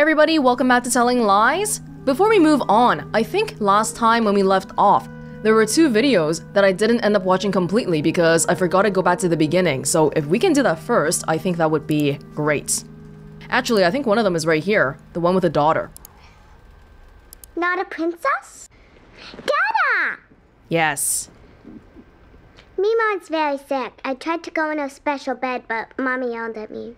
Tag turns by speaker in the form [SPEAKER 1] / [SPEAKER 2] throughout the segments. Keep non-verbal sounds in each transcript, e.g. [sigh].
[SPEAKER 1] everybody, welcome back to Telling Lies. Before we move on, I think last time when we left off, there were two videos that I didn't end up watching completely because I forgot to go back to the beginning, so if we can do that first, I think that would be great. Actually, I think one of them is right here, the one with the daughter.
[SPEAKER 2] Not a princess? Dada!
[SPEAKER 1] Yes.
[SPEAKER 2] Mima is very sick. I tried to go in a special bed, but mommy yelled at me.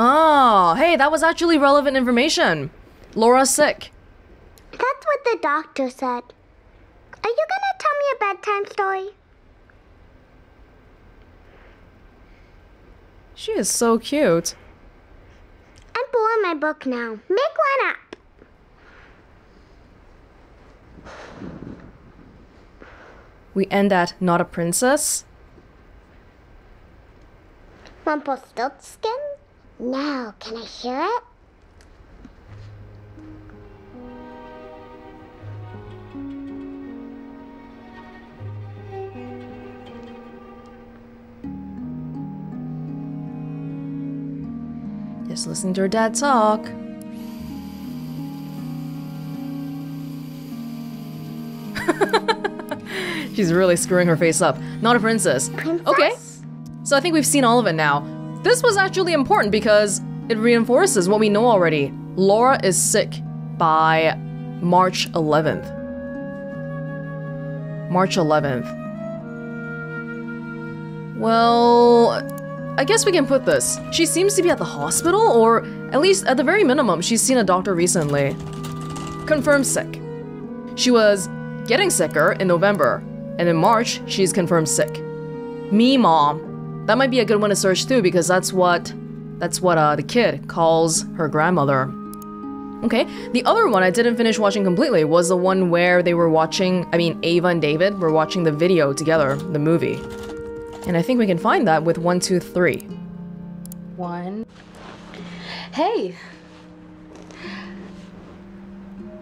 [SPEAKER 1] Oh, hey, that was actually relevant information. Laura's sick.
[SPEAKER 2] That's what the doctor said. Are you gonna tell me a bedtime story?
[SPEAKER 1] She is so cute.
[SPEAKER 2] I'm pulling my book now. Make one up.
[SPEAKER 1] We end at not a princess.
[SPEAKER 2] Rumpelstiltskin? No, can I hear it?
[SPEAKER 1] Just listen to her dad talk. [laughs] She's really screwing her face up. Not a princess.
[SPEAKER 2] Princess?
[SPEAKER 1] Okay. So I think we've seen all of it now. This was actually important because it reinforces what we know already. Laura is sick by March 11th. March 11th. Well, I guess we can put this. She seems to be at the hospital, or at least at the very minimum, she's seen a doctor recently. Confirmed sick. She was getting sicker in November, and in March, she's confirmed sick. Me mom. That might be a good one to search too, because that's what that's what uh, the kid calls her grandmother. Okay, the other one I didn't finish watching completely was the one where they were watching, I mean, Ava and David were watching the video together, the movie. And I think we can find that with one, two, three.
[SPEAKER 3] One. Hey.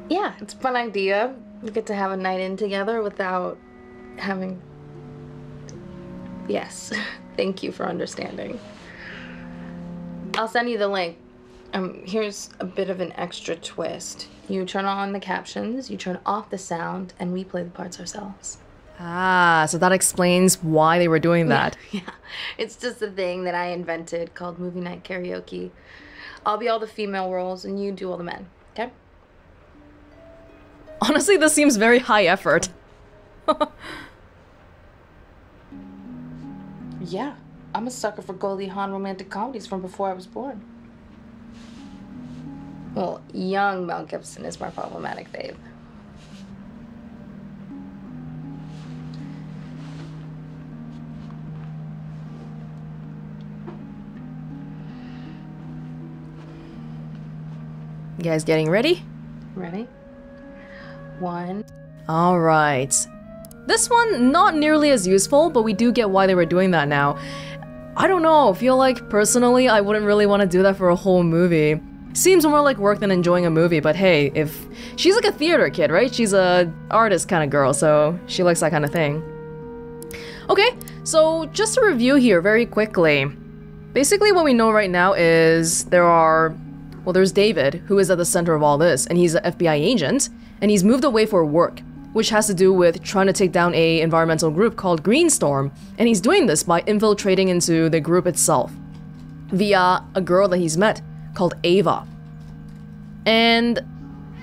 [SPEAKER 3] Yeah, it's a fun idea. We get to have a night in together without having. Yes. [laughs] Thank you for understanding. I'll send you the link. Um, here's a bit of an extra twist. You turn on the captions, you turn off the sound, and we play the parts ourselves.
[SPEAKER 1] Ah, so that explains why they were doing that. [laughs]
[SPEAKER 3] Yeah, it's just a thing that I invented called movie night karaoke. I'll be all the female roles, and you do all the men. Okay?
[SPEAKER 1] Honestly, this seems very high effort. [laughs]
[SPEAKER 3] Yeah, I'm a sucker for Goldie Hawn romantic comedies from before I was born. Well, young Mel Gibson is my problematic, babe.
[SPEAKER 1] You guys getting ready?
[SPEAKER 3] Ready? One.
[SPEAKER 1] All right. This one, not nearly as useful, but we do get why they were doing that now. I don't know, feel like personally I wouldn't really want to do that for a whole movie. Seems more like work than enjoying a movie, but hey, if she's like a theater kid, right? She's a artist kind of girl, so she likes that kind of thing. Okay, so just to review here very quickly. Basically what we know right now is there are well, there's David, who is at the center of all this, and he's an FBI agent, and he's moved away for work, which has to do with trying to take down a environmental group called Greenstorm, and he's doing this by infiltrating into the group itself via a girl that he's met called Ava. And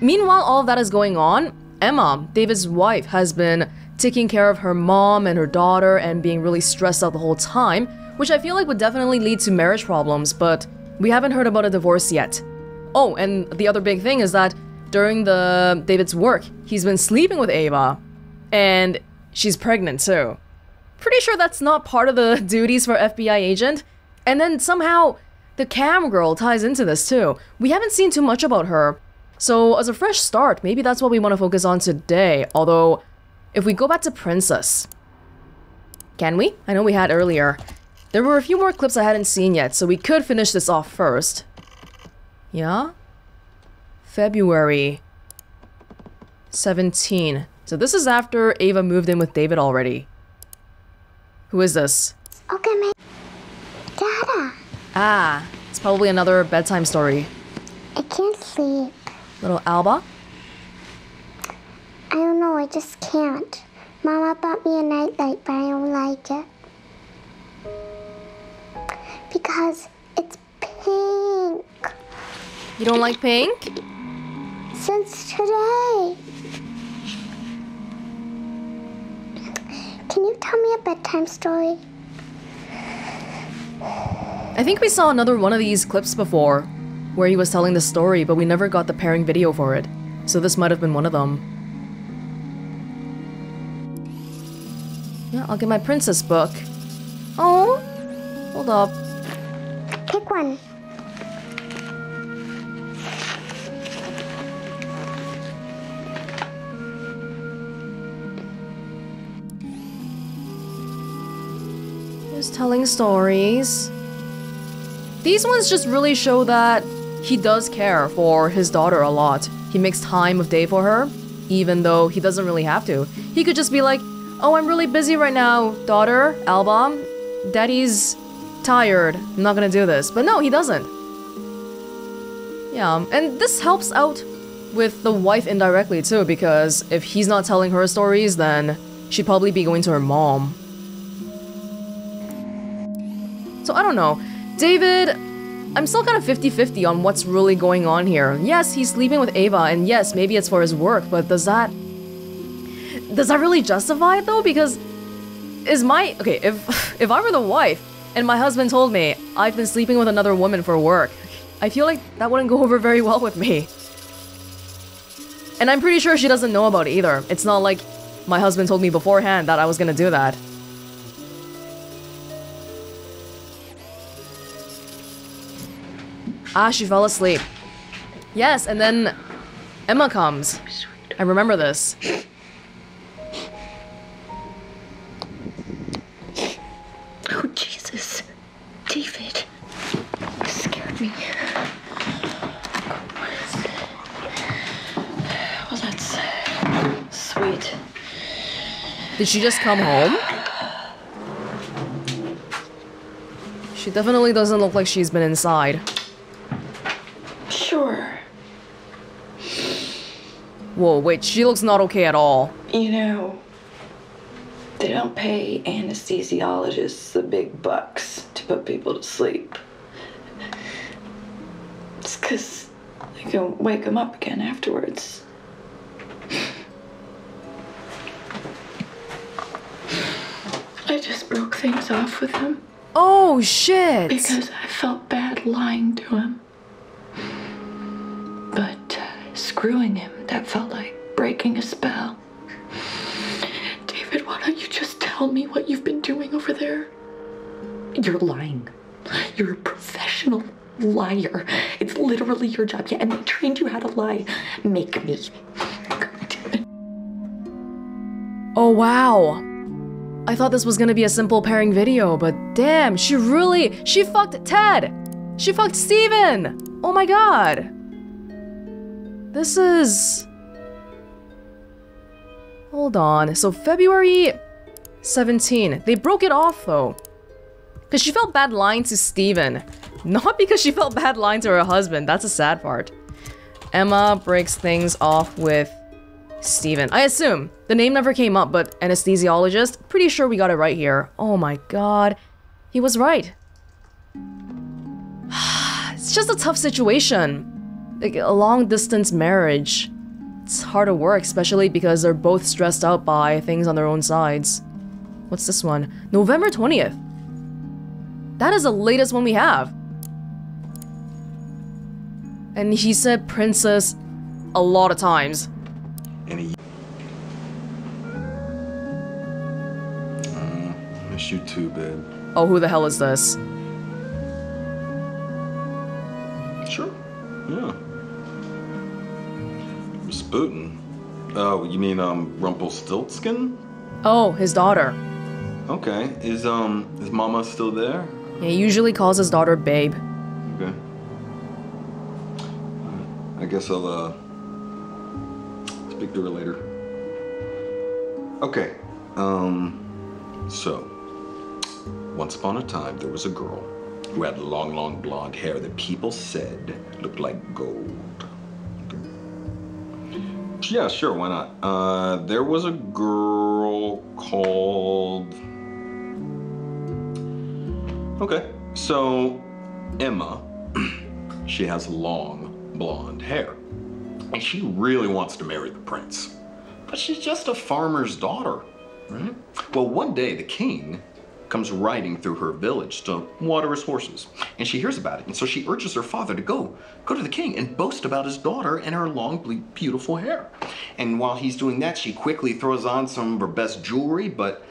[SPEAKER 1] meanwhile, all of that is going on, Emma, David's wife, has been taking care of her mom and her daughter and being really stressed out the whole time, which I feel like would definitely lead to marriage problems, but we haven't heard about a divorce yet. Oh, and the other big thing is that during the David's work, he's been sleeping with Ava, and she's pregnant too. Pretty sure that's not part of the [laughs] duties for FBI agent. And then somehow the cam girl ties into this too. We haven't seen too much about her. So as a fresh start, maybe that's what we want to focus on today. Although, if we go back to Princess, can we? I know we had earlier. There were a few more clips I hadn't seen yet, so we could finish this off first. Yeah? February 17. So this is after Ava moved in with David already. Who is this?
[SPEAKER 2] Okay, my Dada.
[SPEAKER 1] Ah, it's probably another bedtime story.
[SPEAKER 2] I can't sleep.
[SPEAKER 1] Little Alba?
[SPEAKER 2] I don't know, I just can't. Mama bought me a nightlight, but I don't like it. Because it's pink.
[SPEAKER 1] You don't like pink?
[SPEAKER 2] Since today. Can you tell me a bedtime story?
[SPEAKER 1] I think we saw another one of these clips before, where he was telling the story, but we never got the pairing video for it. So this might have been one of them. Yeah, I'll get my princess book. Oh, hold up.
[SPEAKER 2] Pick one.
[SPEAKER 1] Telling stories. These ones just really show that he does care for his daughter a lot. He makes time of day for her, even though he doesn't really have to. He could just be like, Oh, I'm really busy right now, daughter, Alba. Daddy's tired. I'm not gonna do this. But no, he doesn't. Yeah, and this helps out with the wife indirectly too, because if he's not telling her stories, then she'd probably be going to her mom. So I don't know. David, I'm still kind of 50 50 on what's really going on here. Yes, he's sleeping with Ava, and yes, maybe it's for his work, but does that. Does that really justify it though? Because. Is my. Okay, if, [laughs] if I were the wife and my husband told me I've been sleeping with another woman for work, I feel like that wouldn't go over very well with me. And I'm pretty sure she doesn't know about it either. It's not like my husband told me beforehand that I was gonna do that. Ah, she fell asleep. Yes, and then Emma comes. I remember this.
[SPEAKER 4] Oh, Jesus. David. You scared me. Well, that's sweet.
[SPEAKER 1] Did she just come home? She definitely doesn't look like she's been inside.
[SPEAKER 4] Sure.
[SPEAKER 1] Whoa, wait, she looks not okay at all.
[SPEAKER 4] You know, they don't pay anesthesiologists the big bucks to put people to sleep. It's because they can wake them up again afterwards. I just broke things off with him
[SPEAKER 1] Oh, shit!
[SPEAKER 4] because I felt bad lying to him. But screwing him, that felt like breaking a spell. David, why don't you just tell me what you've been doing over there? You're lying. You're a professional liar. It's literally your job. Yeah, and they trained you how to lie. Make me. God damn it.
[SPEAKER 1] Oh, wow. I thought this was gonna be a simple pairing video, but damn, she really. She fucked Ted! She fucked Steven! Oh my god. This is. Hold on. So, February 17. They broke it off though. Because she felt bad lying to Steven. Not because she felt bad lying to her husband. That's a sad part. Emma breaks things off with Steven. I assume. The name never came up, but anesthesiologist, pretty sure we got it right here. Oh my god. He was right. [sighs] it's just a tough situation. Like a long distance marriage. It's hard to work, especially because they're both stressed out by things on their own sides. What's this one? November 20th. That is the latest one we have. And he said princess a lot of times.
[SPEAKER 5] Any. Uh, miss you too, babe.
[SPEAKER 1] Oh, who the hell is this?
[SPEAKER 5] Sure. Yeah. Rasputin. Oh, you mean um Rumpelstiltskin?
[SPEAKER 1] Oh, his daughter.
[SPEAKER 5] Okay. Is um is Mama still there?
[SPEAKER 1] He usually calls his daughter Babe.
[SPEAKER 5] Okay. I guess I'll uh speak to her later. Okay. Um so once upon a time there was a girl who had long, long blonde hair that people said looked like gold. Yeah, sure, why not? Uh, there was a girl called. Okay, so Emma, [clears throat] she has long blonde hair. And she really wants to marry the prince. But she's just a farmer's daughter. Right? Well, one day the king comes riding through her village to water his horses. And she hears about it. And so she urges her father to go, go to the king and boast about his daughter and her long, beautiful hair. And while he's doing that, she quickly throws on some of her best jewelry, but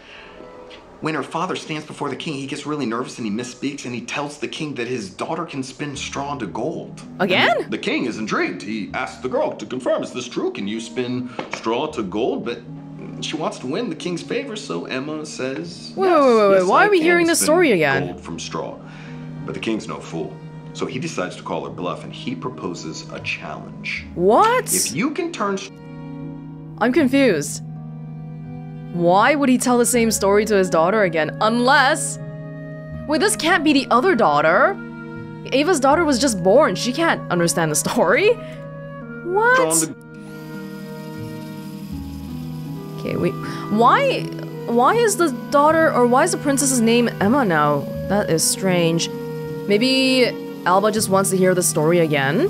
[SPEAKER 5] when her father stands before the king, he gets really nervous and he misspeaks and he tells the king that his daughter can spin straw into gold.
[SPEAKER 1] Again?
[SPEAKER 5] And the king is intrigued. He asks the girl to confirm, is this true? Can you spin straw to gold? But she wants to win the king's favor, so Emma says.
[SPEAKER 1] Wait,
[SPEAKER 5] "Yes,
[SPEAKER 1] wait, wait, wait,
[SPEAKER 5] yes,
[SPEAKER 1] why
[SPEAKER 5] I
[SPEAKER 1] are we hearing this story again?"
[SPEAKER 5] Gold from straw. But the king's no fool. So he decides to call her bluff and he proposes a challenge.
[SPEAKER 1] What?
[SPEAKER 5] If you can turn
[SPEAKER 1] I'm confused. Why would he tell the same story to his daughter again? Unless. Wait, this can't be the other daughter. Ava's daughter was just born. She can't understand the story. What? Okay, wait. Why why is the daughter or why is the princess's name Emma now? That is strange. Maybe Alba just wants to hear the story again?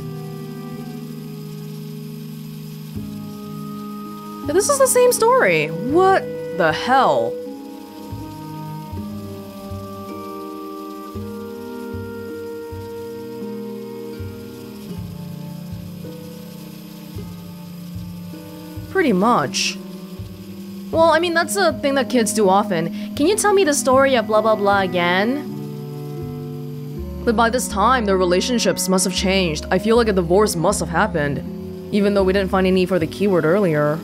[SPEAKER 1] This is the same story. What the hell? Pretty much. Well, I mean, that's a thing that kids do often. Can you tell me the story of blah blah blah again? But by this time, their relationships must have changed. I feel like a divorce must have happened. Even though we didn't find any for the keyword earlier.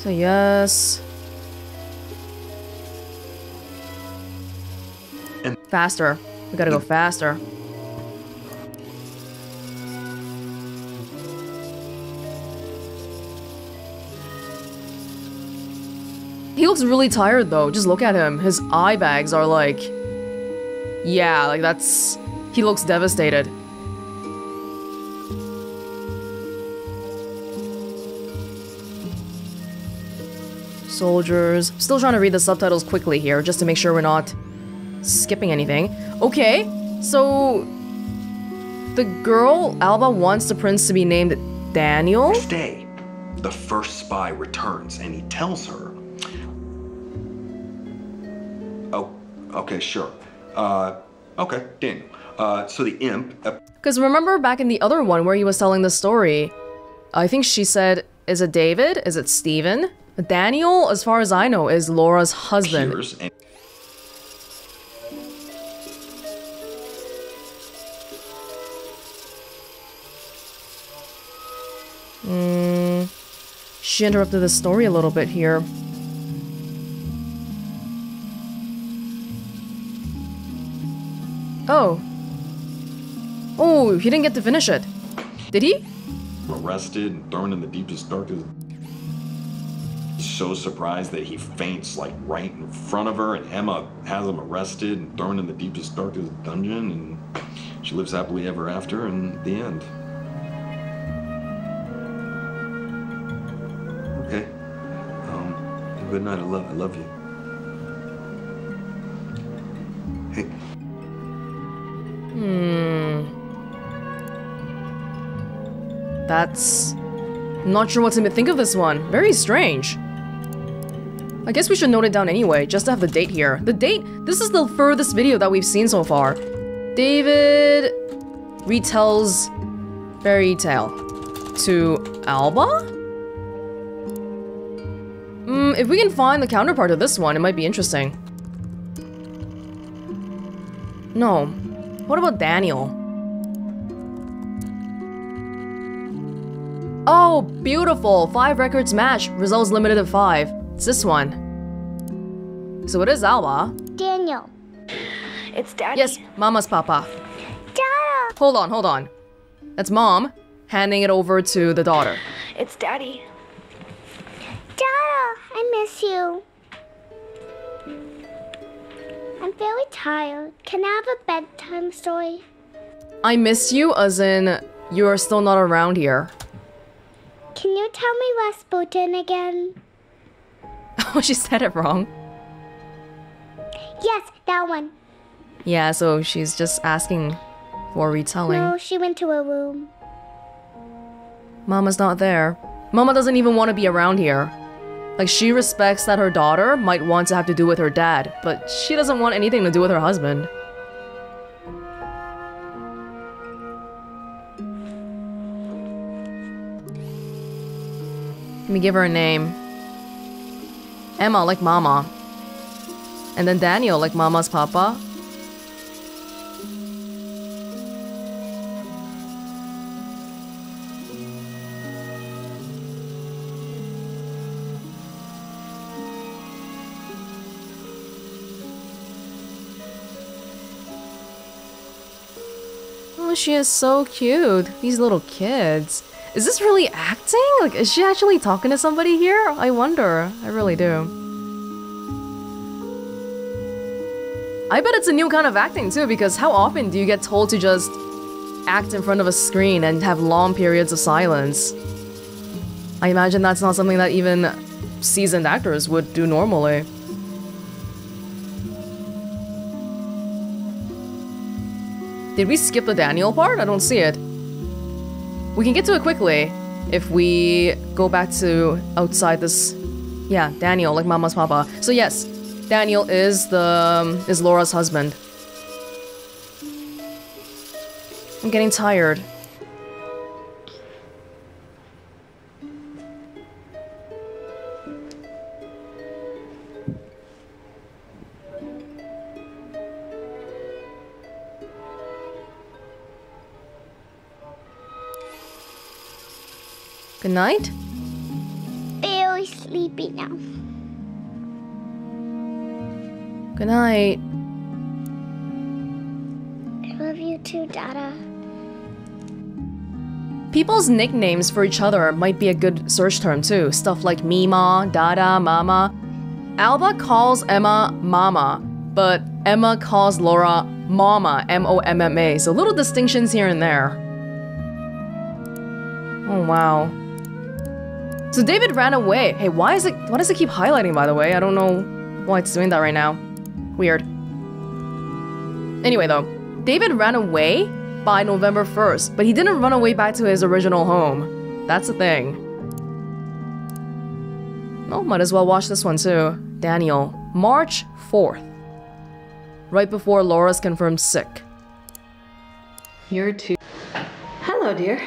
[SPEAKER 1] So, yes.
[SPEAKER 5] And-
[SPEAKER 1] Faster. We gotta go mm. faster. Looks really tired though. Just look at him. His eye bags are like. Yeah, like that's. He looks devastated. Soldiers. Still trying to read the subtitles quickly here, just to make sure we're not skipping anything. Okay, so. The girl, Alba, wants the prince to be named Daniel?
[SPEAKER 5] Day, the first spy returns and he tells her. Okay, sure. Uh, okay, Daniel. Uh, so the imp.
[SPEAKER 1] Because remember back in the other one where he was telling the story, I think she said, Is it David? Is it Stephen? Daniel, as far as I know, is Laura's husband.
[SPEAKER 5] and
[SPEAKER 1] She interrupted the story a little bit here. Oh. Oh, he didn't get to finish it. Did he?
[SPEAKER 5] arrested and thrown in the deepest, darkest. So surprised that he faints like right in front of her, and Emma has him arrested and thrown in the deepest, darkest dungeon, and she lives happily ever after. In the end. Okay. Um. Good night. I love. I love you. Hey.
[SPEAKER 1] That's. Not sure what to think of this one. Very strange. I guess we should note it down anyway, just to have the date here. The date, this is the furthest video that we've seen so far. David retells fairy tale to Alba? Hmm, if we can find the counterpart of this one, it might be interesting. No. What about Daniel? Oh, beautiful! Five records match. Results limited to five. It's this one. So it is Alba.
[SPEAKER 2] Daniel.
[SPEAKER 6] It's Daddy.
[SPEAKER 1] Yes, Mama's Papa.
[SPEAKER 2] Dada.
[SPEAKER 1] Hold on, hold on. That's Mom handing it over to the daughter.
[SPEAKER 6] It's Daddy.
[SPEAKER 2] Dada. I miss you. I'm very tired. Can I have a bedtime story?
[SPEAKER 1] I miss you, as in you're still not around here.
[SPEAKER 2] Can you tell me Rasputin again? [laughs]
[SPEAKER 1] Oh, she said it wrong.
[SPEAKER 2] Yes, that one.
[SPEAKER 1] Yeah, so she's just asking for retelling.
[SPEAKER 2] No, she went to her room.
[SPEAKER 1] Mama's not there. Mama doesn't even want to be around here. Like, she respects that her daughter might want to have to do with her dad, but she doesn't want anything to do with her husband. Let me give her a name. Emma, like Mama. And then Daniel, like Mama's papa. She is so cute. These little kids. Is this really acting? Like, is she actually talking to somebody here? I wonder. I really do. I bet it's a new kind of acting too, because how often do you get told to just act in front of a screen and have long periods of silence? I imagine that's not something that even seasoned actors would do normally. Did we skip the Daniel part? I don't see it. We can get to it quickly if we go back to outside this. Yeah, Daniel, like Mama's papa. So yes, Daniel is the um, is Laura's husband. I'm getting tired. Good night.
[SPEAKER 2] Very sleepy now.
[SPEAKER 1] Good night.
[SPEAKER 2] I love you too, Dada.
[SPEAKER 1] People's nicknames for each other might be a good search term too. Stuff like Mima, Dada, Mama. Alba calls Emma Mama, but Emma calls Laura Mama, M O M M A. So little distinctions here and there. Oh wow. So David ran away. Hey, why is it why does it keep highlighting by the way? I don't know why it's doing that right now. Weird. Anyway though, David ran away by November 1st, but he didn't run away back to his original home. That's the thing. Well, might as well watch this one too. Daniel, March 4th. Right before Laura's confirmed sick.
[SPEAKER 7] You're too. Hello, dear.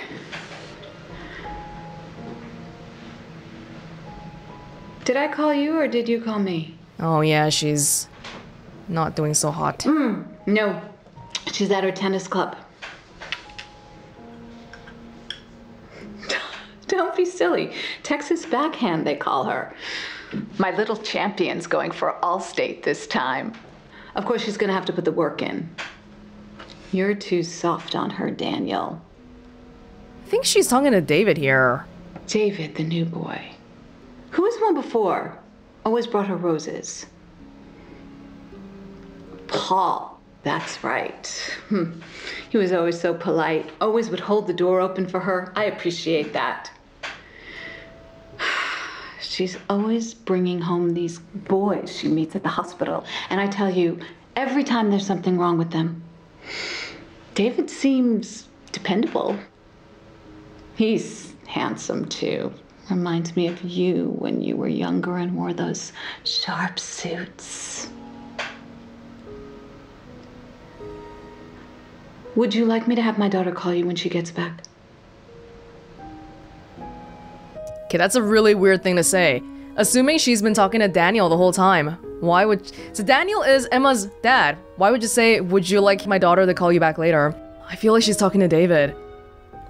[SPEAKER 7] Did I call you or did you call me?
[SPEAKER 1] Oh yeah, she's not doing so hot.
[SPEAKER 7] Hmm, no, she's at her tennis club. [laughs] Don't be silly. Texas backhand, they call her. My little champion's going for Allstate this time. Of course, she's gonna have to put the work in. You're too soft on her, Daniel.
[SPEAKER 1] I think she's talking to David here.
[SPEAKER 7] David, the new boy. Who was the one before? Always brought her roses. Paul. That's right. Hmm. He was always so polite. Always would hold the door open for her. I appreciate that. [sighs] She's always bringing home these boys she meets at the hospital. And I tell you, every time there's something wrong with them, David seems dependable. He's handsome too. Reminds me of you when you were younger and wore those sharp suits. Would you like me to have my daughter call you when she gets back?
[SPEAKER 1] Okay, that's a really weird thing to say. Assuming she's been talking to Daniel the whole time. Why would. So Daniel is Emma's dad. Why would you say, Would you like my daughter to call you back later? I feel like she's talking to David.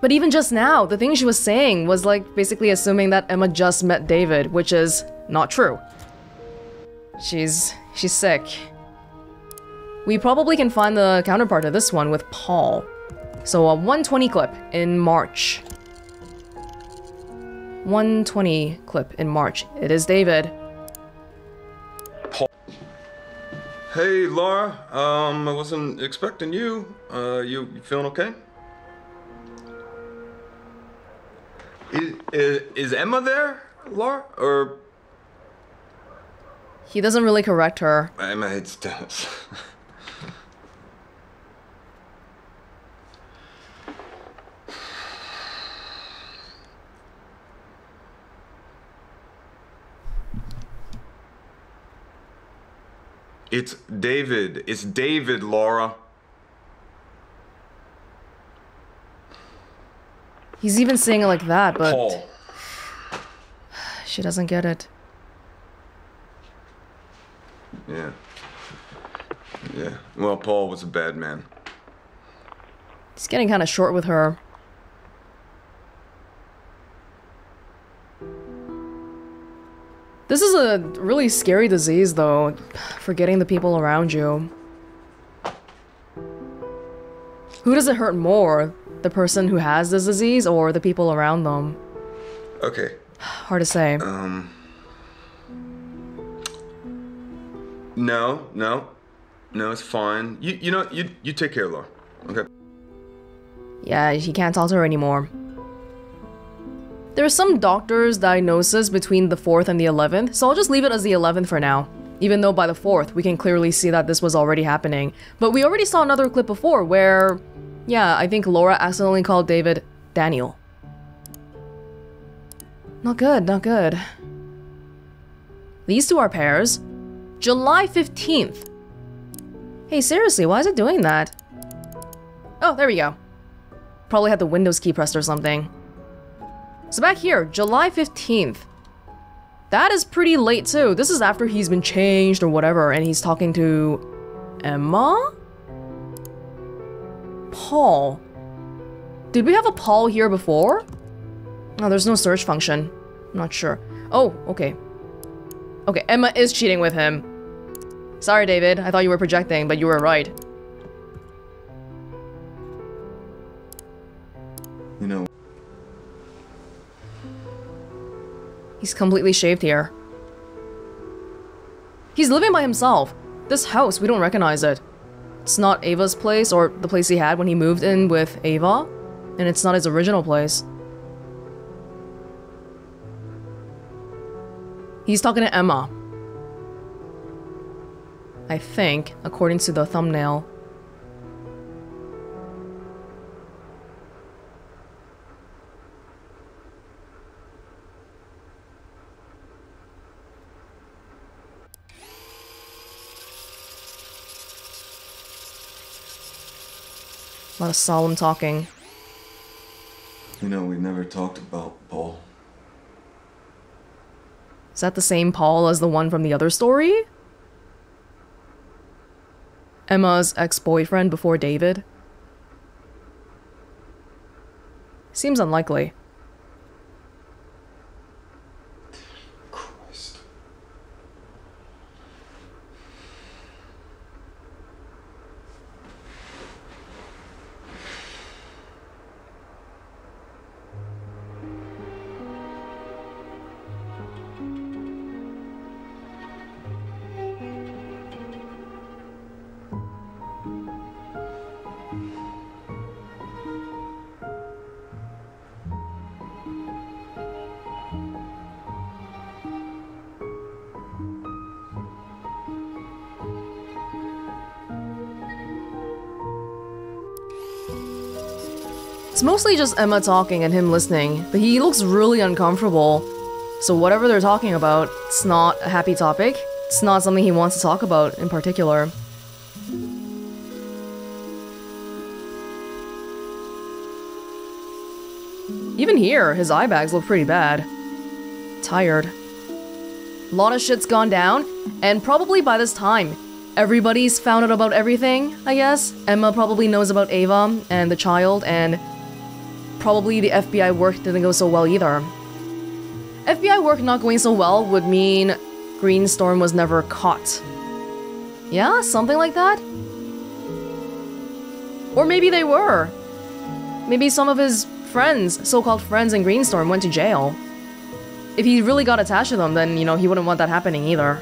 [SPEAKER 1] But even just now, the thing she was saying was like basically assuming that Emma just met David, which is not true. She's. she's sick. We probably can find the counterpart to this one with Paul. So a 120 clip in March. 120 clip in March. It is David. Paul.
[SPEAKER 5] Hey, Laura. Um, I wasn't expecting you. Uh, you, you feeling okay? Is, is, is Emma there, Laura? Or
[SPEAKER 1] He doesn't really correct her.
[SPEAKER 5] Emma, it's [laughs] Dennis. It's David. It's David, Laura.
[SPEAKER 1] He's even saying it like that, but
[SPEAKER 5] Paul. [sighs]
[SPEAKER 1] she doesn't get it.
[SPEAKER 5] Yeah. Yeah. Well, Paul was a bad man.
[SPEAKER 1] He's getting kind of short with her. This is a really scary disease, though. Forgetting the people around you. Who does it hurt more? The person who has this disease or the people around them?
[SPEAKER 5] Okay.
[SPEAKER 1] Hard to say. Um.
[SPEAKER 5] No, no. No, it's fine. You you know, you you take care, Laura. Okay.
[SPEAKER 1] Yeah, he can't talk to her anymore. There's some doctor's diagnosis between the 4th and the 11th, so I'll just leave it as the 11th for now. Even though by the 4th, we can clearly see that this was already happening. But we already saw another clip before where, yeah, I think Laura accidentally called David Daniel. Not good, not good. These two are pairs. July 15th. Hey, seriously, why is it doing that? Oh, there we go. Probably had the Windows key pressed or something. So back here, July 15th. That is pretty late too. This is after he's been changed or whatever, and he's talking to Emma? Paul. Did we have a Paul here before? No, there's no search function. I'm not sure. Oh, okay. Okay, Emma is cheating with him. Sorry, David. I thought you were projecting, but you were right.
[SPEAKER 5] You know,
[SPEAKER 1] He's completely shaved here. He's living by himself. This house, we don't recognize it. It's not Ava's place or the place he had when he moved in with Ava, and it's not his original place. He's talking to Emma. I think, according to the thumbnail. A lot of solemn talking.
[SPEAKER 5] you know, we never talked about Paul.
[SPEAKER 1] Is that the same Paul as the one from the other story? Emma's ex boyfriend before David? Seems unlikely. Mostly just Emma talking and him listening, but he looks really uncomfortable. So, whatever they're talking about, it's not a happy topic. It's not something he wants to talk about in particular. Even here, his eye bags look pretty bad. Tired. A lot of shit's gone down, and probably by this time, everybody's found out about everything, I guess. Emma probably knows about Ava and the child, and probably the FBI work didn't go so well either. FBI work not going so well would mean Greenstorm was never caught. Yeah, something like that? Or maybe they were. Maybe some of his friends, so called friends in Greenstorm, went to jail. If he really got attached to them, then, you know, he wouldn't want that happening either.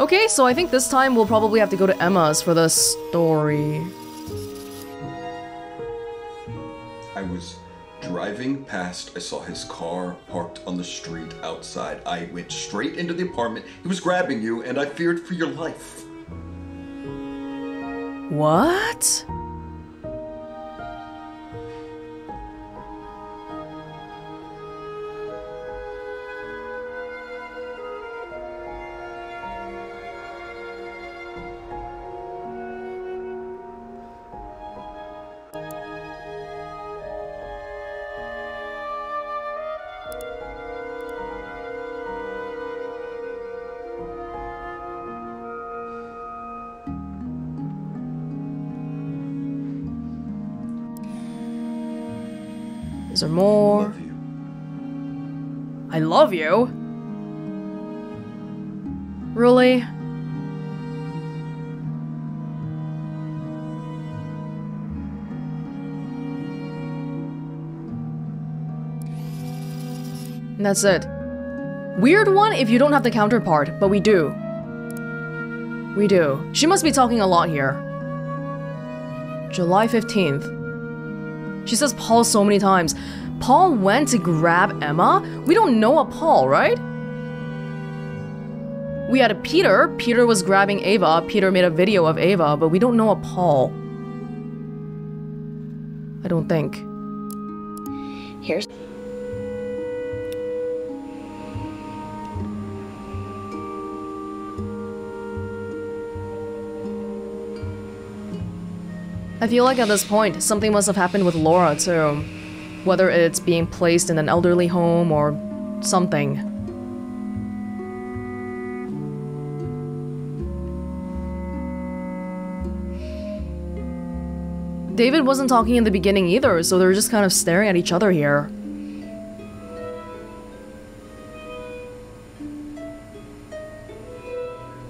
[SPEAKER 1] Okay, so I think this time we'll probably have to go to Emma's for the story.
[SPEAKER 5] I was driving past, I saw his car parked on the street outside. I went straight into the apartment. He was grabbing you, and I feared for your life.
[SPEAKER 1] What? Is there more?
[SPEAKER 5] Love.
[SPEAKER 1] I love you. Really? And that's it. Weird one if you don't have the counterpart, but we do. We do. She must be talking a lot here. July 15th. She says Paul so many times. Paul went to grab Emma? We don't know a Paul, right? We had a Peter. Peter was grabbing Ava. Peter made a video of Ava, but we don't know a Paul. I don't think. I feel like at this point, something must have happened with Laura too. Whether it's being placed in an elderly home or something. David wasn't talking in the beginning either, so they're just kind of staring at each other here.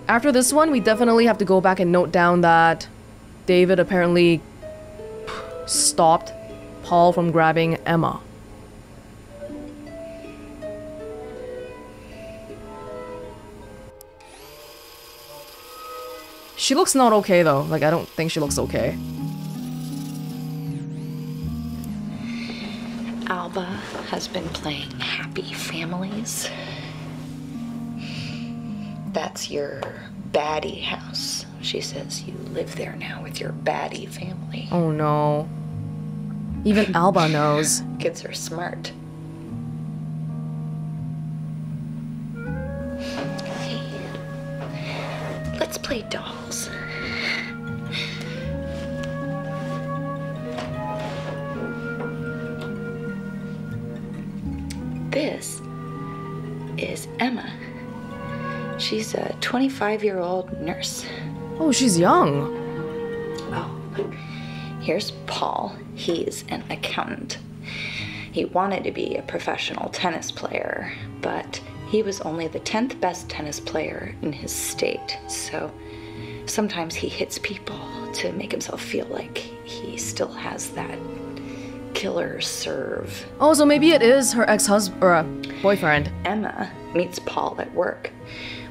[SPEAKER 1] After this one, we definitely have to go back and note down that David apparently stopped Paul from grabbing Emma. She looks not okay though. Like, I don't think she looks okay.
[SPEAKER 4] Alba has been playing Happy Families. That's your baddie house. She says you live there now with your baddie family.
[SPEAKER 1] Oh no. Even Alba knows. [laughs]
[SPEAKER 4] Kids are smart. Hey, let's play dolls. This is Emma. She's a 25 year old nurse.
[SPEAKER 1] Oh, she's young.
[SPEAKER 4] Oh, here's Paul. He's an accountant. He wanted to be a professional tennis player, but he was only the 10th best tennis player in his state. So sometimes he hits people to make himself feel like he still has that killer serve.
[SPEAKER 1] Oh, so maybe it is her ex-husband or uh, boyfriend.
[SPEAKER 4] Emma meets Paul at work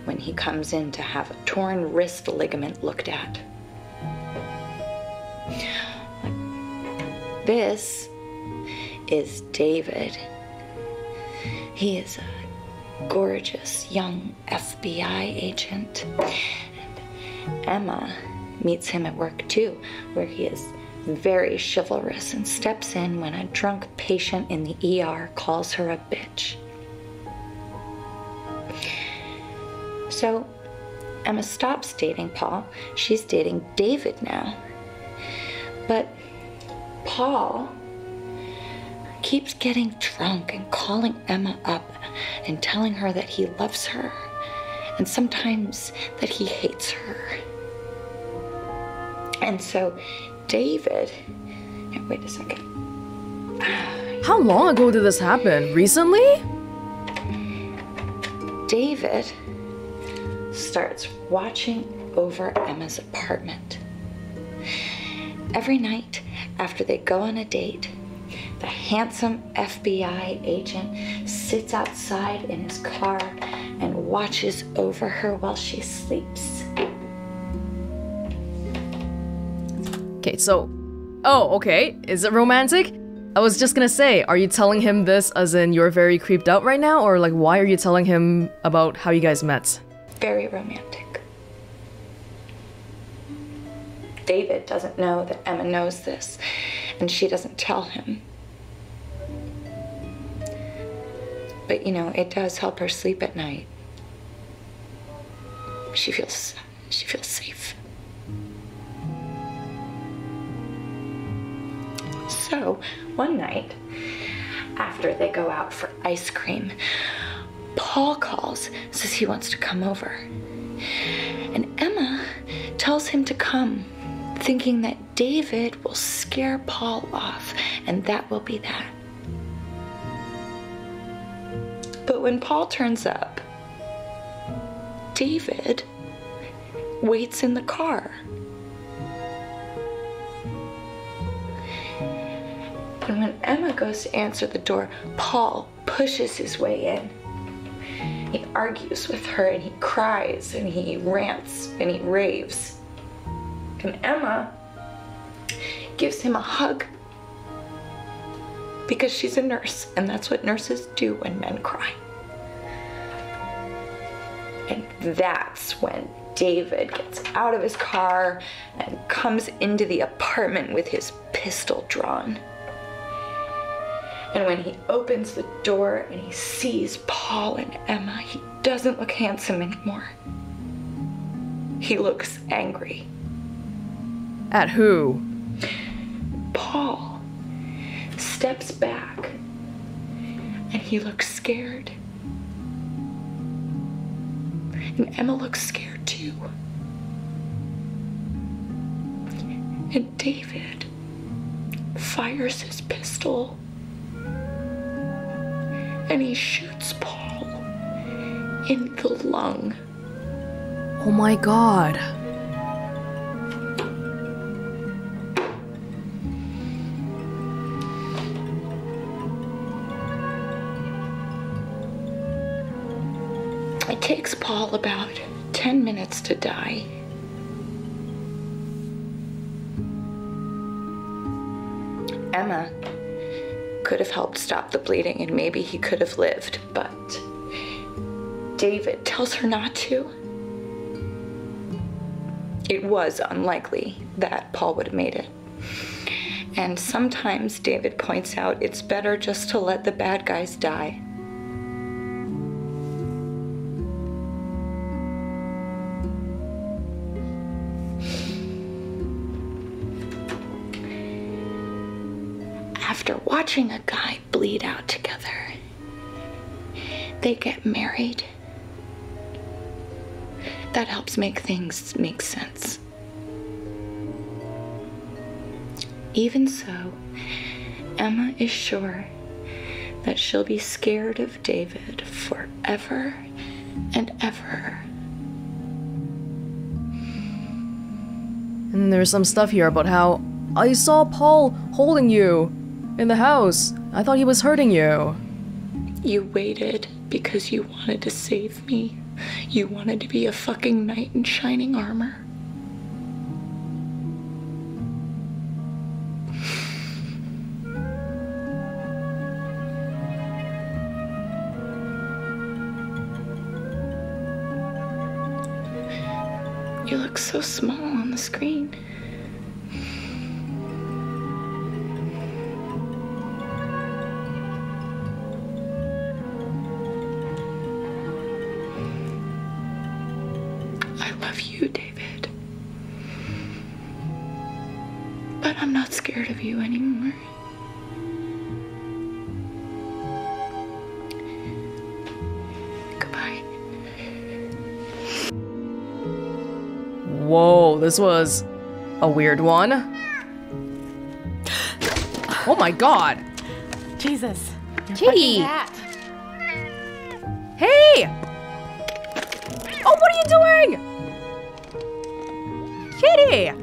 [SPEAKER 4] when he comes in to have a torn wrist ligament looked at. This is David. He is a gorgeous young FBI agent. And Emma meets him at work too, where he is very chivalrous and steps in when a drunk patient in the ER calls her a bitch. So Emma stops dating Paul. She's dating David now. But Paul keeps getting drunk and calling Emma up and telling her that he loves her and sometimes that he hates her. And so David, wait a second.
[SPEAKER 1] How long ago did this happen? Recently?
[SPEAKER 4] David starts watching over Emma's apartment. Every night after they go on a date, the handsome FBI agent sits outside in his car and watches over her while she sleeps.
[SPEAKER 1] Okay, so. Oh, okay. Is it romantic? I was just gonna say, are you telling him this as in you're very creeped out right now? Or like, why are you telling him about how you guys met?
[SPEAKER 4] Very romantic. David doesn't know that Emma knows this, and she doesn't tell him. But you know, it does help her sleep at night. She feels she feels safe. So, one night, after they go out for ice cream, Paul calls, says he wants to come over. And Emma tells him to come, thinking that David will scare Paul off, and that will be that. But when Paul turns up, David waits in the car. And when Emma goes to answer the door, Paul pushes his way in. He argues with her and he cries and he rants and he raves. And Emma gives him a hug because she's a nurse and that's what nurses do when men cry. And that's when David gets out of his car and comes into the apartment with his pistol drawn. And when he opens the door and he sees Paul and Emma, he doesn't look handsome anymore. He looks angry.
[SPEAKER 1] At who?
[SPEAKER 4] Paul steps back and he looks scared. And Emma looks scared too. And David fires his pistol and he shoots Paul in the lung.
[SPEAKER 1] Oh my god.
[SPEAKER 4] It takes Paul about 10 minutes to die. Emma could have helped stop the bleeding and maybe he could have lived, but David tells her not to. It was unlikely that Paul would have made it. And sometimes David points out it's better just to let the bad guys die. Watching a guy bleed out together, they get married. That helps make things make sense. Even so, Emma is sure that she'll be scared of David forever and ever.
[SPEAKER 1] And there's some stuff here about how I saw Paul holding you in the house. I thought he was hurting you.
[SPEAKER 4] You waited because you wanted to save me. You wanted to be a fucking knight in shining armor. You look so small on the screen.
[SPEAKER 1] This was a weird one. Oh my god.
[SPEAKER 6] Jesus.
[SPEAKER 1] Kitty. Hey! Oh, what are you doing? Kitty!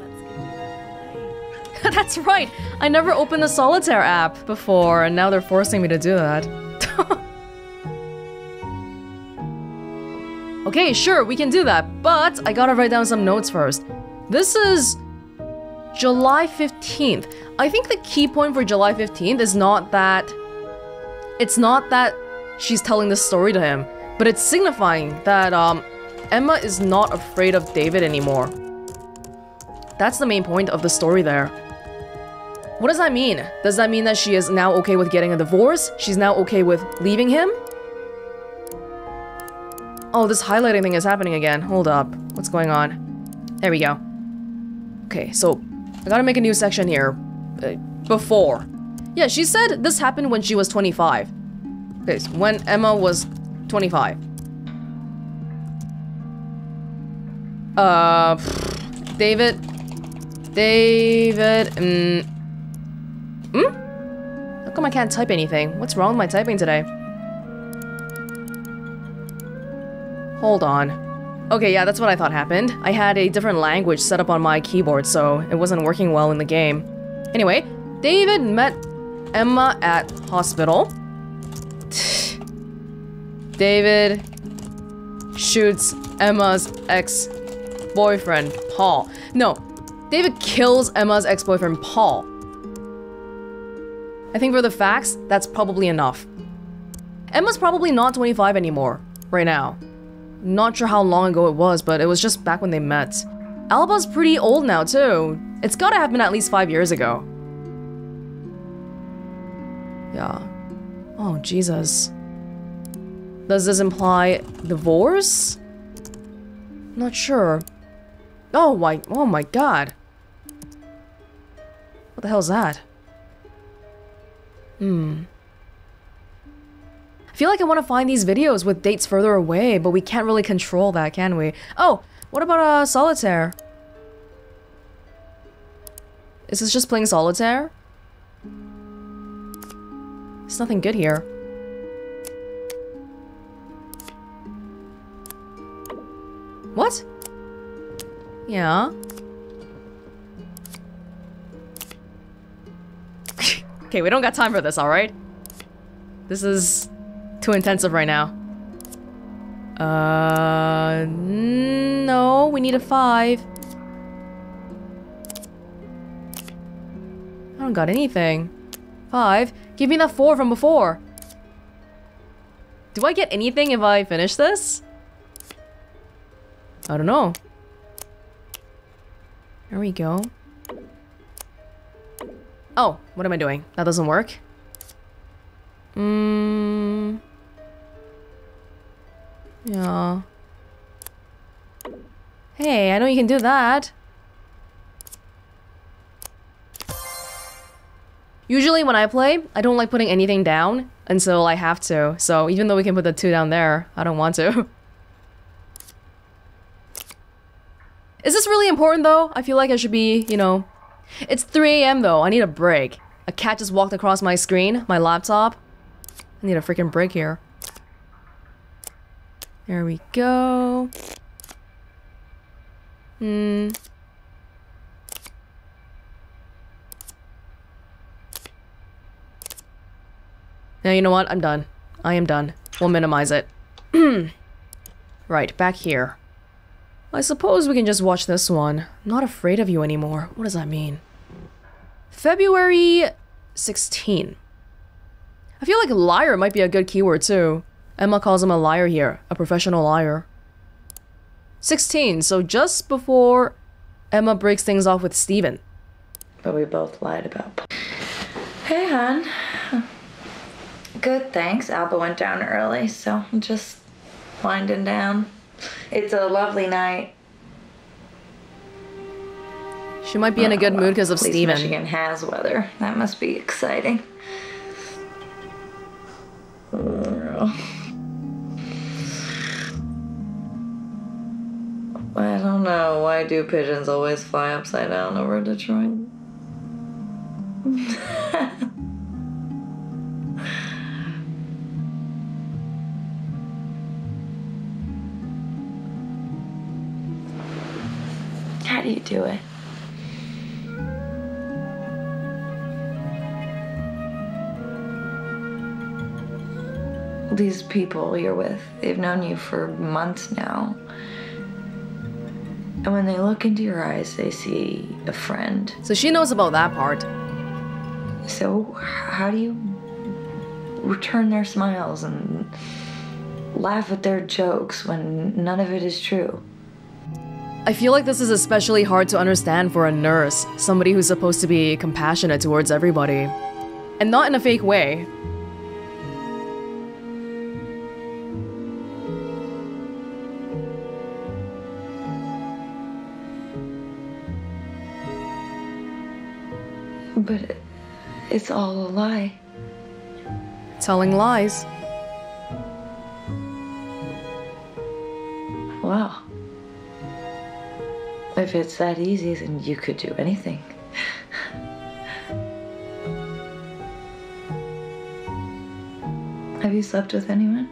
[SPEAKER 1] [laughs] That's right. I never opened the solitaire app before, and now they're forcing me to do that. [laughs] Okay, sure, we can do that, but I gotta write down some notes first. This is July 15th. I think the key point for July 15th is not that. It's not that she's telling this story to him, but it's signifying that um, Emma is not afraid of David anymore. That's the main point of the story there. What does that mean? Does that mean that she is now okay with getting a divorce? She's now okay with leaving him? Oh, this highlighting thing is happening again. Hold up. What's going on? There we go. Okay, so I gotta make a new section here. Uh, before. Yeah, she said this happened when she was 25. Okay, so when Emma was 25. Uh, David. David. Mm. Hmm? How come I can't type anything? What's wrong with my typing today? Hold on. Okay, yeah, that's what I thought happened. I had a different language set up on my keyboard, so it wasn't working well in the game. Anyway, David met Emma at hospital. [sighs] David shoots Emma's ex-boyfriend, Paul. No, David kills Emma's ex-boyfriend, Paul. I think for the facts, that's probably enough. Emma's probably not 25 anymore, right now. Not sure how long ago it was, but it was just back when they met. Alba's pretty old now, too. It's gotta have been at least five years ago. Yeah. Oh, Jesus. Does this imply divorce? Not sure. Oh my, oh my god. What the hell is that? Hmm. Feel like I want to find these videos with dates further away, but we can't really control that, can we? Oh, what about uh, Solitaire? Is this just playing Solitaire? There's nothing good here. What? Yeah. [laughs] okay, we don't got time for this, alright? This is too intensive right now. Uh, no, we need a five. I don't got anything. Five? Give me that four from before. Do I get anything if I finish this? I don't know. There we go. Oh, what am I doing? That doesn't work. Mmm. Yeah. Hey, I know you can do that. Usually when I play, I don't like putting anything down until I have to. So even though we can put the two down there, I don't want to. [laughs] Is this really important though? I feel like I should be, you know... It's 3 a.m. though, I need a break. A cat just walked across my screen, my laptop. I need a freaking break here. There we go. Hmm. Now, you know what? I'm done. I am done. We'll minimize it. [clears throat] right, back here. I suppose we can just watch this one. I'm not afraid of you anymore. What does that mean? February 16. I feel like liar might be a good keyword too. Emma calls him a liar here, a professional liar. 16, so just before Emma breaks things off with Steven.
[SPEAKER 6] But we both lied about. Hey, hon. Good, thanks. Alba went down early, so I'm just winding down. It's a lovely night.
[SPEAKER 1] She might be in a oh, good
[SPEAKER 6] Oh,
[SPEAKER 1] mood because of
[SPEAKER 6] at
[SPEAKER 1] Steven.
[SPEAKER 6] Michigan has weather. That must be exciting. I don't know. Why do pigeons always fly upside down over Detroit? [laughs] How do you do it?
[SPEAKER 4] these people you're with, they've known you for months now. And when they look into your eyes, they see a friend.
[SPEAKER 1] So she knows about that part.
[SPEAKER 4] So, how do you return their smiles and laugh at their jokes when none of it is true?
[SPEAKER 1] I feel like this is especially hard to understand for a nurse, somebody who's supposed to be compassionate towards everybody. And not in a fake way.
[SPEAKER 4] But it's all a lie.
[SPEAKER 1] Telling lies.
[SPEAKER 4] Wow. If it's that easy, then you could do anything. Have you slept with anyone?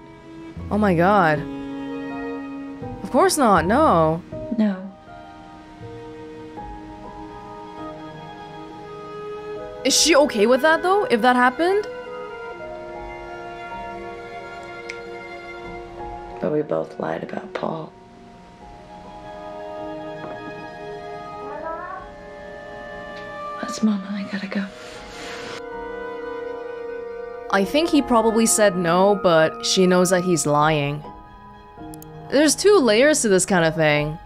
[SPEAKER 1] Oh my god. Of course not, no.
[SPEAKER 4] No.
[SPEAKER 1] Is she okay with that though, if that happened?
[SPEAKER 4] But we both lied about Paul. That's Mama. I gotta go.
[SPEAKER 1] I think he probably said no, but she knows that he's lying. There's two layers to this kind of thing.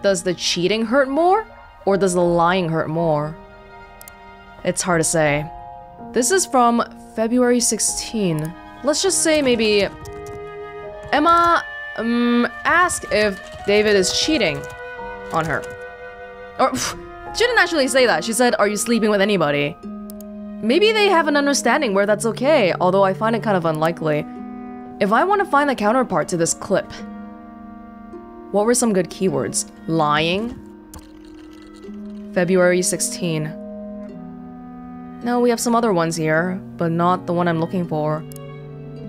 [SPEAKER 1] Does the cheating hurt more, or does the lying hurt more? It's hard to say. This is from February 16. Let's just say maybe Emma um, ask if David is cheating on her. Or pff, she didn't actually say that. She said, "Are you sleeping with anybody?" Maybe they have an understanding where that's okay, although I find it kind of unlikely. If I want to find the counterpart to this clip, what were some good keywords? Lying? February 16. No, we have some other ones here, but not the one I'm looking for.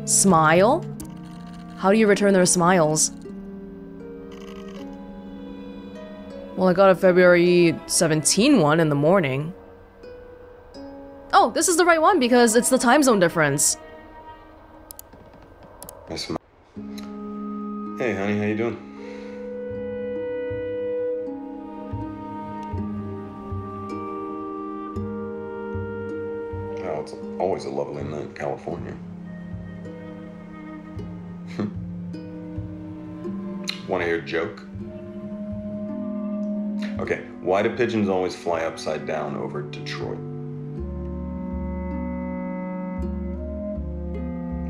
[SPEAKER 1] Smile? How do you return their smiles? Well, I got a February 17 one in the morning. Oh, this is the right one because it's the time zone difference.
[SPEAKER 5] Hey, honey, how you doing? It's always a lovely night in California. [laughs] Want to hear a joke? Okay, why do pigeons always fly upside down over Detroit?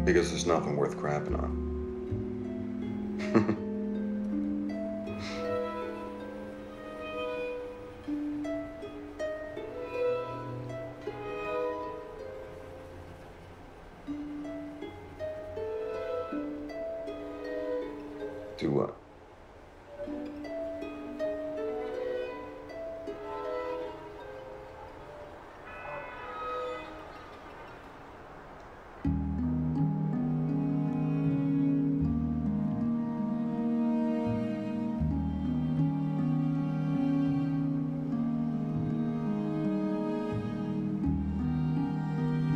[SPEAKER 5] Because there's nothing worth crapping on. [laughs]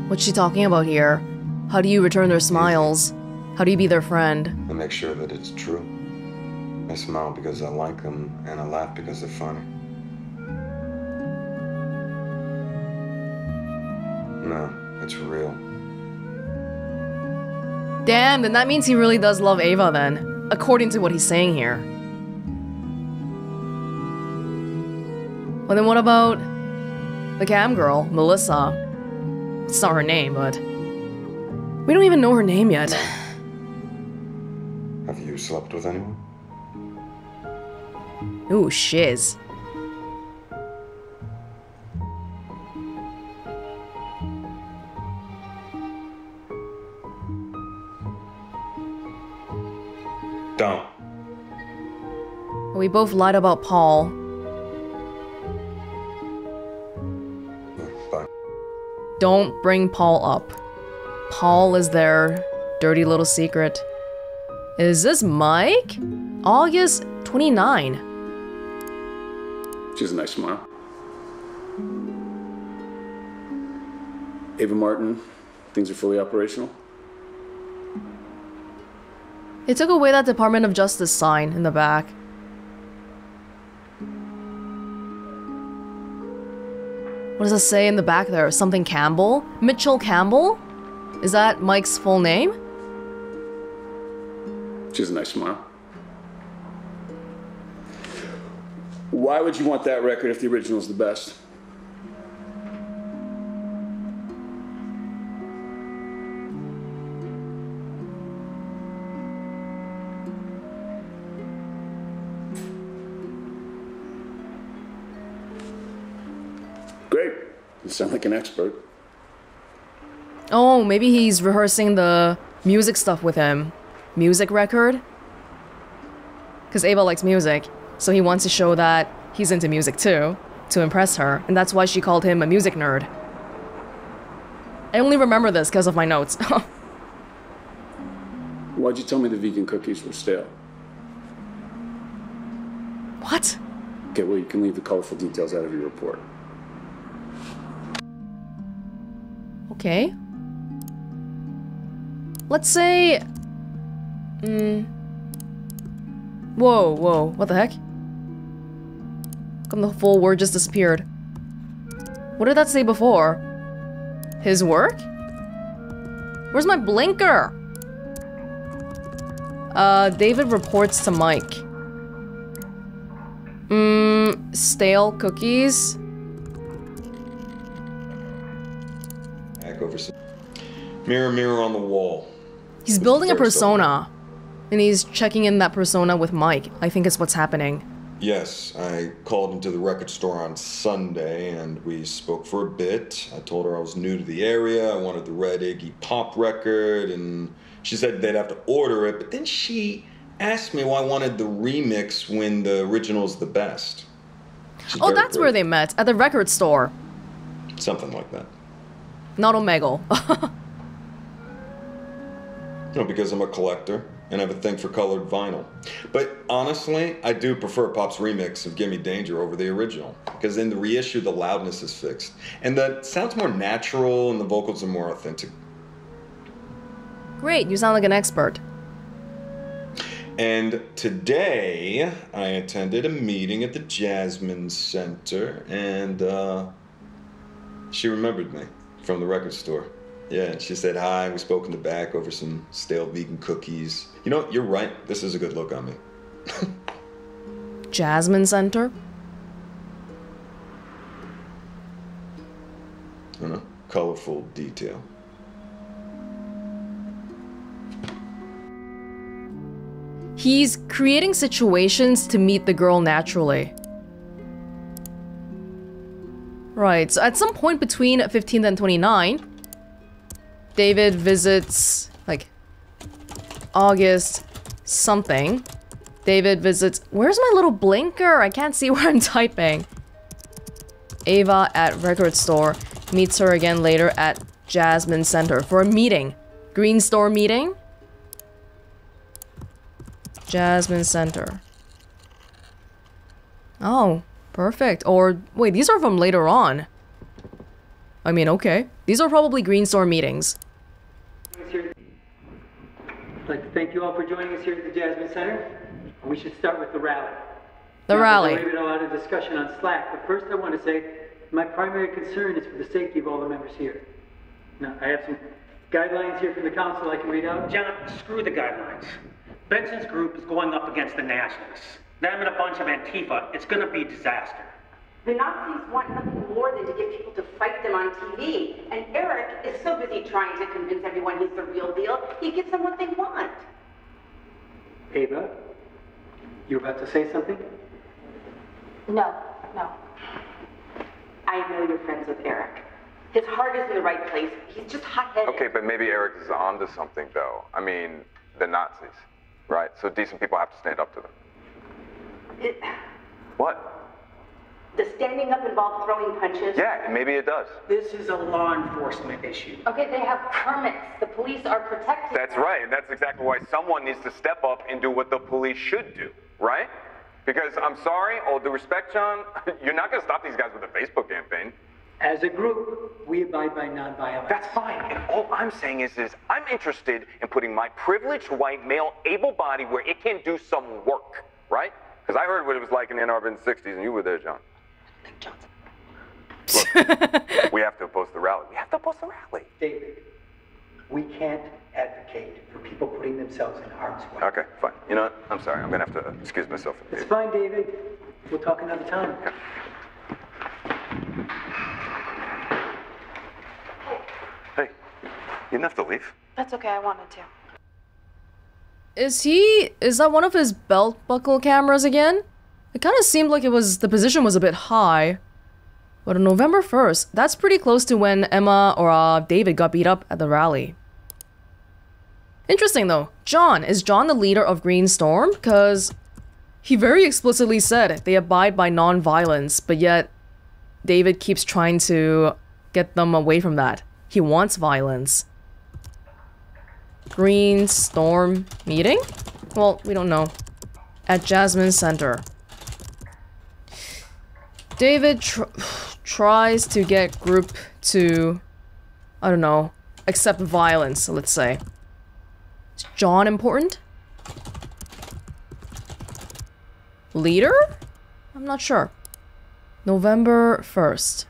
[SPEAKER 1] What's she talking about here? How do you return their smiles? How do you be their friend?
[SPEAKER 5] I make sure that it's true. I smile because I like them, and I laugh because they're funny. No, it's real.
[SPEAKER 1] Damn, then that means he really does love Ava then, according to what he's saying here. Well, then what about the cam girl, Melissa? It's not her name, but we don't even know her name yet. [sighs]
[SPEAKER 5] Have you slept with anyone?
[SPEAKER 1] Ooh, shiz.
[SPEAKER 5] Don't.
[SPEAKER 1] We both lied about Paul. Don't bring Paul up. Paul is their dirty little secret. Is this Mike? August 29.
[SPEAKER 8] She has a nice smile. Ava Martin, things are fully operational.
[SPEAKER 1] They took away that Department of Justice sign in the back. What does it say in the back there? Something Campbell? Mitchell Campbell? Is that Mike's full name?
[SPEAKER 8] She has a nice smile. Why would you want that record if the original is the best? Sound like an expert.
[SPEAKER 1] Oh, maybe he's rehearsing the music stuff with him. Music record? Because Ava likes music, so he wants to show that he's into music too, to impress her, and that's why she called him a music nerd. I only remember this because of my notes. [laughs]
[SPEAKER 8] Why'd you tell me the vegan cookies were stale?
[SPEAKER 1] what?
[SPEAKER 8] Okay, well, you can leave the colorful details out of your report.
[SPEAKER 1] Okay. Let's say. Hmm. Whoa, whoa, what the heck? Come the full word just disappeared. What did that say before? His work? Where's my blinker? Uh, David reports to Mike. Mmm, stale cookies?
[SPEAKER 5] Mirror, mirror on the wall.
[SPEAKER 1] He's building a persona. And he's checking in that persona with Mike. I think is what's happening.
[SPEAKER 5] Yes, I called into the record store on Sunday and we spoke for a bit. I told her I was new to the area, I wanted the Red Iggy Pop record, and she said they'd have to order it, but then she asked me why I wanted the remix when the original's the best. She's
[SPEAKER 1] Oh, that's where they met, at the record store.
[SPEAKER 5] Something like that.
[SPEAKER 1] Not Omegle. [laughs]
[SPEAKER 5] No, because I'm a collector and I have a thing for colored vinyl. But honestly, I do prefer Pop's remix of Gimme Danger over the original. Because in the reissue, the loudness is fixed. And the sound's more natural and the vocals are more authentic.
[SPEAKER 1] Great, you sound like an expert.
[SPEAKER 5] And today, I attended a meeting at the Jasmine Center and uh, she remembered me from the record store. Yeah, she said hi. We spoke in the back over some stale vegan cookies. You know, you're right. This is a good look on me.
[SPEAKER 1] Jasmine Center?
[SPEAKER 5] You know, colorful detail.
[SPEAKER 1] He's creating situations to meet the girl naturally. Right, so at some point between 15th and 29, David visits, like, August something. David visits. Where's my little blinker? I can't see [laughs] where I'm typing. Ava at record store meets her again later at Jasmine Center for a meeting. Green Storm meeting? Jasmine Center. Oh, perfect. Or, wait, these are from later on. I mean, okay. These are probably Green Storm meetings.
[SPEAKER 9] I'd like to thank you all for joining us here at the Jasmine Center. We should start with the rally.
[SPEAKER 1] The
[SPEAKER 9] Now,
[SPEAKER 1] rally.
[SPEAKER 9] There's already been a lot of discussion on Slack, but first I want to say my primary concern is for the safety of all the members here. Now, I have some guidelines here from the council I can read out.
[SPEAKER 10] John, screw the guidelines. Benson's group is going up against the Nationalists. Them and a bunch of Antifa. It's gonna be disaster.
[SPEAKER 11] The Nazis want nothing more than to get people to fight them on TV. And Eric is so busy trying to convince everyone he's the real deal, he gives them what they want.
[SPEAKER 9] Ava, you're about to say something?
[SPEAKER 11] No, no. I know you're friends with Eric. His heart is in the right place. He's just hot-headed.
[SPEAKER 12] Okay, but maybe Eric is onto something, though. I mean, the Nazis, right? So decent people have to stand up to them.
[SPEAKER 11] It-
[SPEAKER 12] What?
[SPEAKER 11] Does standing up involve throwing punches?
[SPEAKER 12] Yeah, maybe it does.
[SPEAKER 10] This is a law enforcement issue.
[SPEAKER 11] Okay, they have permits. The police are protected.
[SPEAKER 12] That's right, and that's exactly why someone needs to step up and do what the police should do, right? Because I'm sorry, all due respect, John, [laughs] you're not gonna stop these guys with a Facebook campaign.
[SPEAKER 9] As a group, we abide by nonviolence.
[SPEAKER 13] That's fine. And all I'm saying is, is I'm interested in putting my privileged white male able body where it can do some work, right? Because I heard what it was like in Ann Arbor in the 60s, and you were there, John. Look, [laughs] we have to oppose the rally. We have to oppose the rally.
[SPEAKER 9] David, we can't advocate for people putting themselves in harm's way.
[SPEAKER 13] Okay, fine. You know what? I'm sorry. I'm gonna have to excuse myself.
[SPEAKER 9] It's fine, David. We'll talk another time.
[SPEAKER 13] Hey, you didn't have to leave.
[SPEAKER 3] That's okay, I wanted to.
[SPEAKER 1] Is he... Is that one of his belt buckle cameras again? It kind of seemed like it was... The position was a bit high. But on November 1st, that's pretty close to when Emma or uh, David got beat up at the rally. Interesting though. John. Is John the leader of Green Storm? Because he very explicitly said they abide by non-violence, but yet David keeps trying to get them away from that. He wants violence. Green Storm meeting? Well, we don't know. At Jasmine Center. David tr [sighs] tries to get group to, I don't know, accept violence, let's say. Is John important? Leader? I'm not sure. November 1st.